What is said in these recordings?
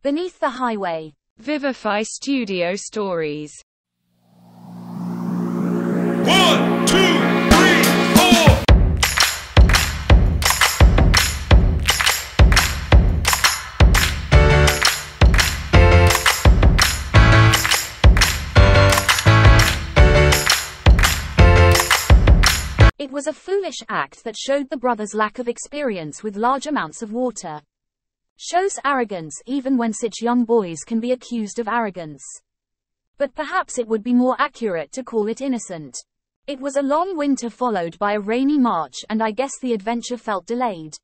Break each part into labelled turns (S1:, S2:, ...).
S1: Beneath the Highway.
S2: Vivify Studio Stories.
S3: One, two, three, four.
S1: It was a foolish act that showed the brothers' lack of experience with large amounts of water. Shows arrogance even when such young boys can be accused of arrogance. But perhaps it would be more accurate to call it innocent. It was a long winter followed by a rainy March and I guess the adventure felt delayed.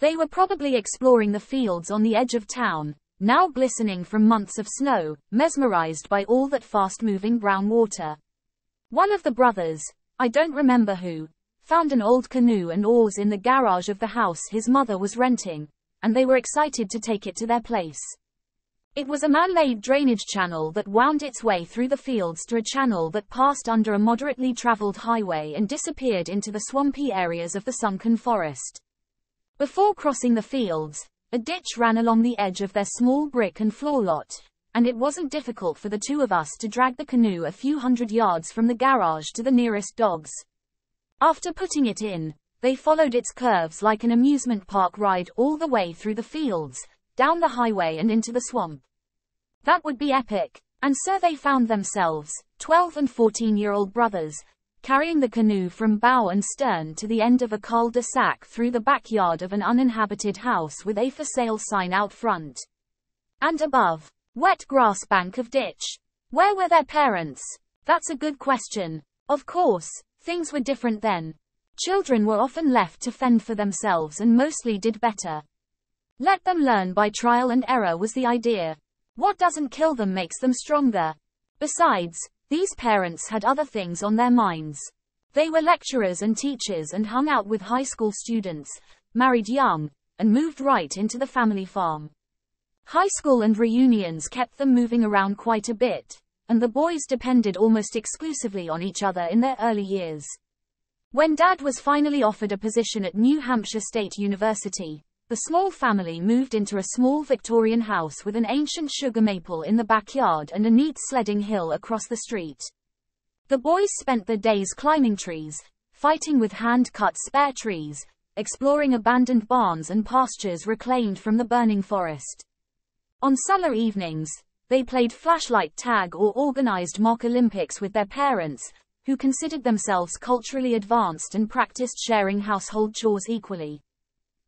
S1: They were probably exploring the fields on the edge of town, now glistening from months of snow, mesmerized by all that fast-moving brown water. One of the brothers, I don't remember who, found an old canoe and oars in the garage of the house his mother was renting, and they were excited to take it to their place. It was a man-made drainage channel that wound its way through the fields to a channel that passed under a moderately traveled highway and disappeared into the swampy areas of the sunken forest. Before crossing the fields, a ditch ran along the edge of their small brick and floor lot, and it wasn't difficult for the two of us to drag the canoe a few hundred yards from the garage to the nearest dogs. After putting it in, they followed its curves like an amusement park ride all the way through the fields, down the highway and into the swamp. That would be epic. And so they found themselves, 12 and 14 year old brothers, carrying the canoe from bow and stern to the end of a cul-de-sac through the backyard of an uninhabited house with a for sale sign out front. And above, wet grass bank of ditch. Where were their parents? That's a good question. Of course, things were different then. Children were often left to fend for themselves and mostly did better. Let them learn by trial and error was the idea. What doesn't kill them makes them stronger. Besides, these parents had other things on their minds. They were lecturers and teachers and hung out with high school students, married young, and moved right into the family farm. High school and reunions kept them moving around quite a bit, and the boys depended almost exclusively on each other in their early years. When Dad was finally offered a position at New Hampshire State University, the small family moved into a small Victorian house with an ancient sugar maple in the backyard and a neat sledding hill across the street. The boys spent their days climbing trees, fighting with hand-cut spare trees, exploring abandoned barns and pastures reclaimed from the burning forest. On summer evenings, they played flashlight tag or organized mock Olympics with their parents, who considered themselves culturally advanced and practiced sharing household chores equally.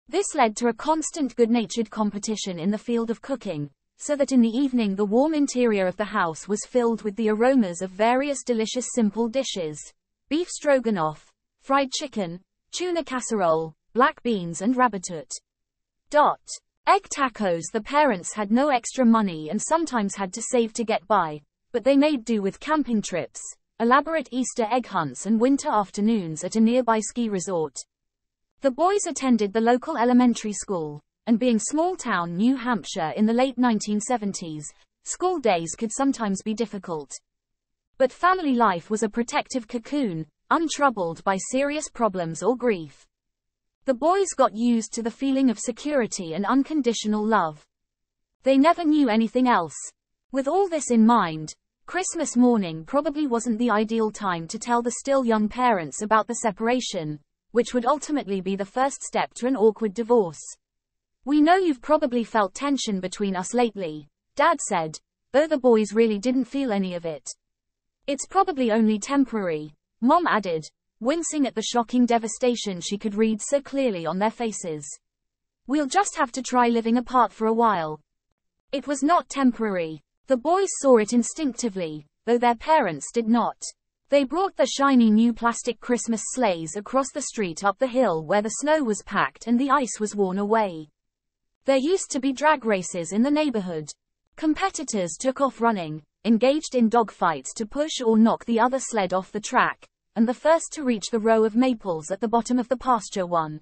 S1: This led to a constant good-natured competition in the field of cooking, so that in the evening the warm interior of the house was filled with the aromas of various delicious simple dishes. Beef stroganoff, fried chicken, tuna casserole, black beans and rabbitut. Dot. Egg tacos The parents had no extra money and sometimes had to save to get by, but they made do with camping trips, elaborate Easter egg hunts and winter afternoons at a nearby ski resort. The boys attended the local elementary school, and being small town New Hampshire in the late 1970s, school days could sometimes be difficult. But family life was a protective cocoon, untroubled by serious problems or grief. The boys got used to the feeling of security and unconditional love. They never knew anything else. With all this in mind, Christmas morning probably wasn't the ideal time to tell the still young parents about the separation, which would ultimately be the first step to an awkward divorce. We know you've probably felt tension between us lately, Dad said, though the boys really didn't feel any of it. It's probably only temporary, Mom added, wincing at the shocking devastation she could read so clearly on their faces. We'll just have to try living apart for a while. It was not temporary. The boys saw it instinctively, though their parents did not. They brought the shiny new plastic Christmas sleighs across the street up the hill where the snow was packed and the ice was worn away. There used to be drag races in the neighborhood. Competitors took off running, engaged in dogfights to push or knock the other sled off the track, and the first to reach the row of maples at the bottom of the pasture won.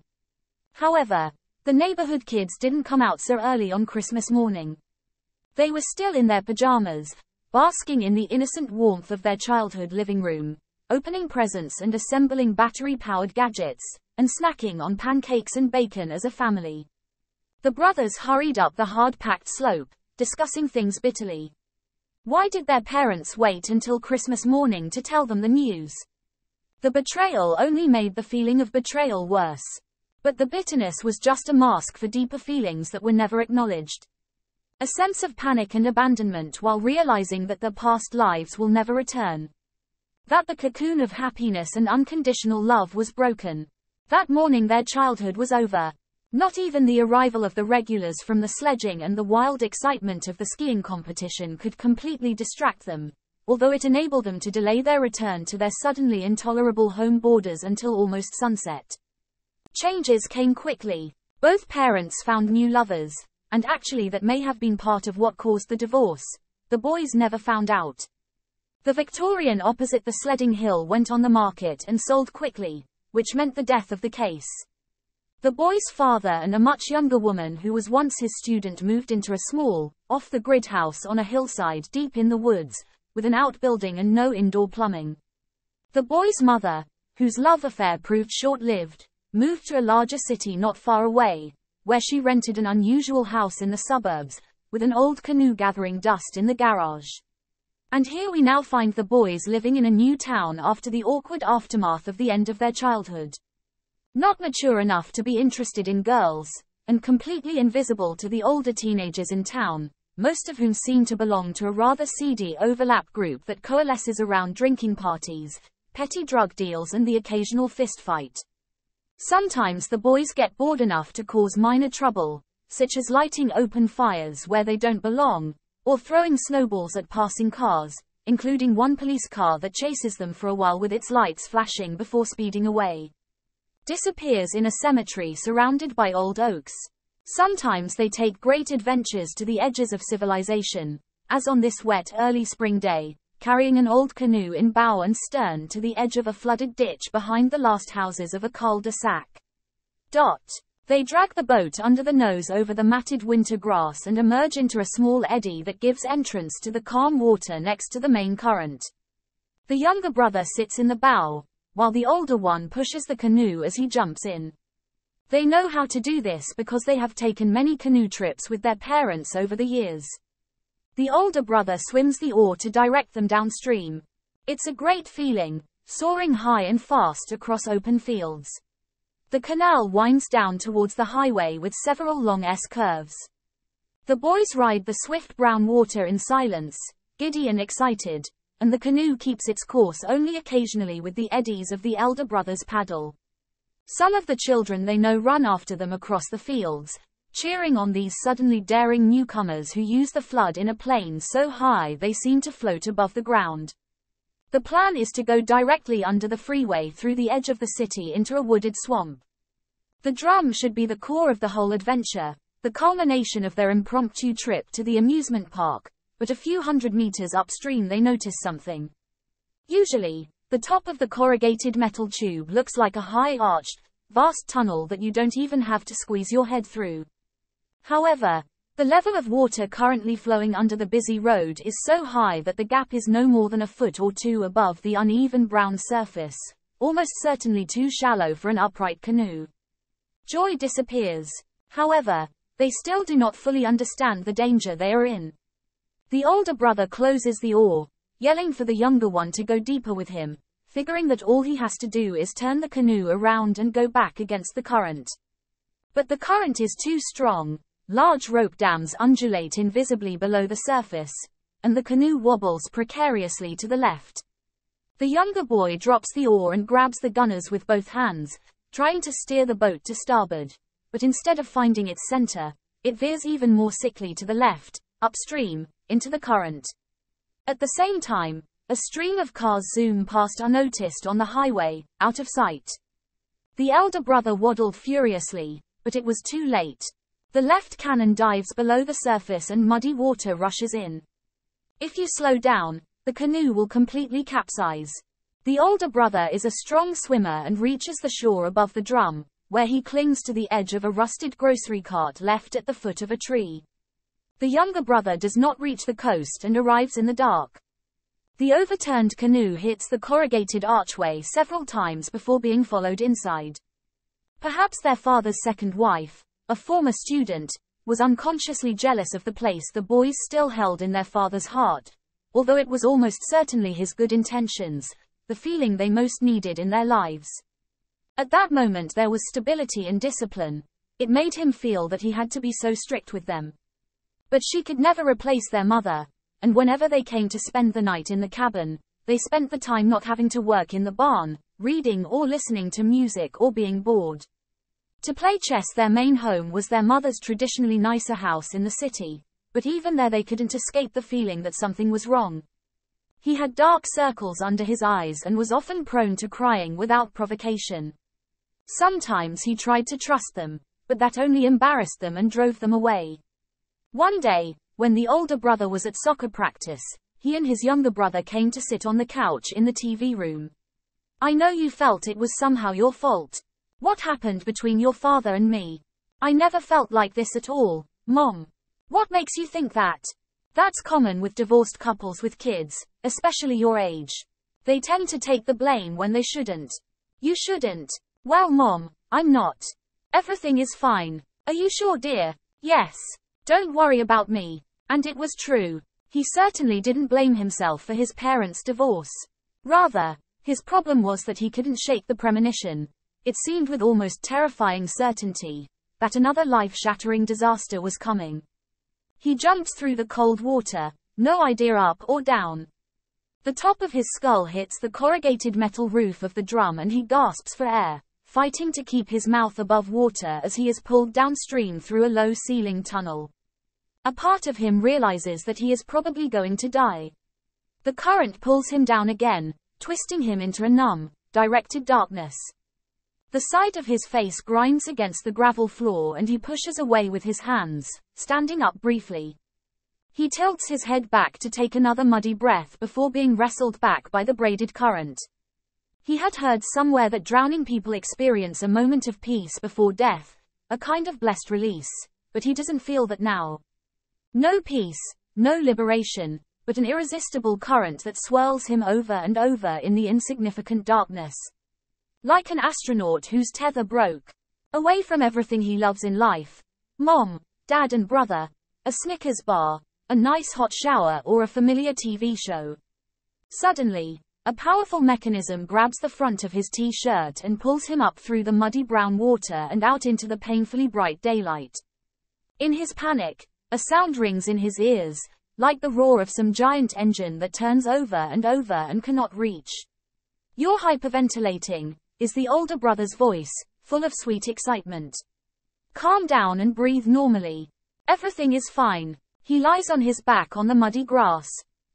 S1: However, the neighborhood kids didn't come out so early on Christmas morning. They were still in their pajamas, basking in the innocent warmth of their childhood living room, opening presents and assembling battery-powered gadgets, and snacking on pancakes and bacon as a family. The brothers hurried up the hard-packed slope, discussing things bitterly. Why did their parents wait until Christmas morning to tell them the news? The betrayal only made the feeling of betrayal worse. But the bitterness was just a mask for deeper feelings that were never acknowledged. A sense of panic and abandonment while realizing that their past lives will never return. That the cocoon of happiness and unconditional love was broken. That morning their childhood was over. Not even the arrival of the regulars from the sledging and the wild excitement of the skiing competition could completely distract them, although it enabled them to delay their return to their suddenly intolerable home borders until almost sunset. Changes came quickly. Both parents found new lovers, and actually that may have been part of what caused the divorce. The boys never found out. The Victorian opposite the sledding hill went on the market and sold quickly, which meant the death of the case. The boy's father and a much younger woman who was once his student moved into a small, off-the-grid house on a hillside deep in the woods, with an outbuilding and no indoor plumbing. The boy's mother, whose love affair proved short-lived, moved to a larger city not far away, where she rented an unusual house in the suburbs, with an old canoe gathering dust in the garage. And here we now find the boys living in a new town after the awkward aftermath of the end of their childhood. Not mature enough to be interested in girls, and completely invisible to the older teenagers in town, most of whom seem to belong to a rather seedy overlap group that coalesces around drinking parties, petty drug deals and the occasional fist fight. Sometimes the boys get bored enough to cause minor trouble, such as lighting open fires where they don't belong, or throwing snowballs at passing cars, including one police car that chases them for a while with its lights flashing before speeding away disappears in a cemetery surrounded by old oaks. Sometimes they take great adventures to the edges of civilization, as on this wet early spring day, carrying an old canoe in bow and stern to the edge of a flooded ditch behind the last houses of a cul-de-sac. Dot. They drag the boat under the nose over the matted winter grass and emerge into a small eddy that gives entrance to the calm water next to the main current. The younger brother sits in the bow, while the older one pushes the canoe as he jumps in. They know how to do this because they have taken many canoe trips with their parents over the years. The older brother swims the oar to direct them downstream. It's a great feeling, soaring high and fast across open fields. The canal winds down towards the highway with several long S curves. The boys ride the swift brown water in silence, giddy and excited, and the canoe keeps its course only occasionally with the eddies of the elder brother's paddle. Some of the children they know run after them across the fields, cheering on these suddenly daring newcomers who use the flood in a plane so high they seem to float above the ground. The plan is to go directly under the freeway through the edge of the city into a wooded swamp. The drum should be the core of the whole adventure, the culmination of their impromptu trip to the amusement park, but a few hundred meters upstream they notice something. Usually, the top of the corrugated metal tube looks like a high arched, vast tunnel that you don't even have to squeeze your head through. However, the level of water currently flowing under the busy road is so high that the gap is no more than a foot or two above the uneven brown surface, almost certainly too shallow for an upright canoe. Joy disappears. However, they still do not fully understand the danger they are in. The older brother closes the oar, yelling for the younger one to go deeper with him, figuring that all he has to do is turn the canoe around and go back against the current. But the current is too strong, large rope dams undulate invisibly below the surface, and the canoe wobbles precariously to the left. The younger boy drops the oar and grabs the gunners with both hands, trying to steer the boat to starboard, but instead of finding its center, it veers even more sickly to the left, upstream, into the current. At the same time, a stream of cars zoom past unnoticed on the highway, out of sight. The elder brother waddled furiously, but it was too late. The left cannon dives below the surface and muddy water rushes in. If you slow down, the canoe will completely capsize. The older brother is a strong swimmer and reaches the shore above the drum, where he clings to the edge of a rusted grocery cart left at the foot of a tree. The younger brother does not reach the coast and arrives in the dark. The overturned canoe hits the corrugated archway several times before being followed inside. Perhaps their father's second wife, a former student, was unconsciously jealous of the place the boys still held in their father's heart, although it was almost certainly his good intentions, the feeling they most needed in their lives. At that moment there was stability and discipline. It made him feel that he had to be so strict with them. But she could never replace their mother, and whenever they came to spend the night in the cabin, they spent the time not having to work in the barn, reading or listening to music or being bored. To play chess their main home was their mother's traditionally nicer house in the city, but even there they couldn't escape the feeling that something was wrong. He had dark circles under his eyes and was often prone to crying without provocation. Sometimes he tried to trust them, but that only embarrassed them and drove them away. One day, when the older brother was at soccer practice, he and his younger brother came to sit on the couch in the TV room. I know you felt it was somehow your fault. What happened between your father and me? I never felt like this at all, Mom. What makes you think that? That's common with divorced couples with kids, especially your age. They tend to take the blame when they shouldn't. You shouldn't. Well, Mom, I'm not. Everything is fine. Are you sure, dear? Yes. Don't worry about me. And it was true. He certainly didn't blame himself for his parents' divorce. Rather, his problem was that he couldn't shake the premonition. It seemed with almost terrifying certainty that another life shattering disaster was coming. He jumped through the cold water, no idea up or down. The top of his skull hits the corrugated metal roof of the drum and he gasps for air, fighting to keep his mouth above water as he is pulled downstream through a low ceiling tunnel. A part of him realizes that he is probably going to die. The current pulls him down again, twisting him into a numb, directed darkness. The side of his face grinds against the gravel floor and he pushes away with his hands, standing up briefly. He tilts his head back to take another muddy breath before being wrestled back by the braided current. He had heard somewhere that drowning people experience a moment of peace before death, a kind of blessed release, but he doesn't feel that now. No peace, no liberation, but an irresistible current that swirls him over and over in the insignificant darkness. Like an astronaut whose tether broke. Away from everything he loves in life. Mom, dad and brother. A Snickers bar. A nice hot shower or a familiar TV show. Suddenly, a powerful mechanism grabs the front of his t-shirt and pulls him up through the muddy brown water and out into the painfully bright daylight. In his panic, a sound rings in his ears, like the roar of some giant engine that turns over and over and cannot reach. You're hyperventilating, is the older brother's voice, full of sweet excitement. Calm down and breathe normally. Everything is fine. He lies on his back on the muddy grass.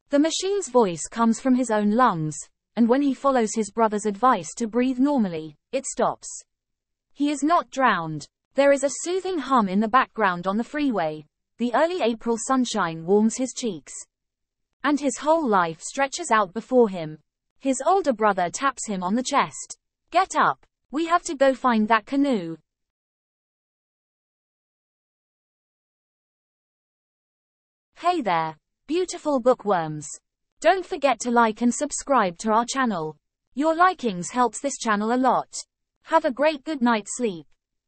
S1: The machine's voice comes from his own lungs, and when he follows his brother's advice to breathe normally, it stops. He is not drowned. There is a soothing hum in the background on the freeway. The early April sunshine warms his cheeks. And his whole life stretches out before him. His older brother taps him on the chest. Get up. We have to go find that canoe. Hey there, beautiful bookworms. Don't forget to like and subscribe to our channel. Your likings helps this channel a lot. Have a great good night sleep.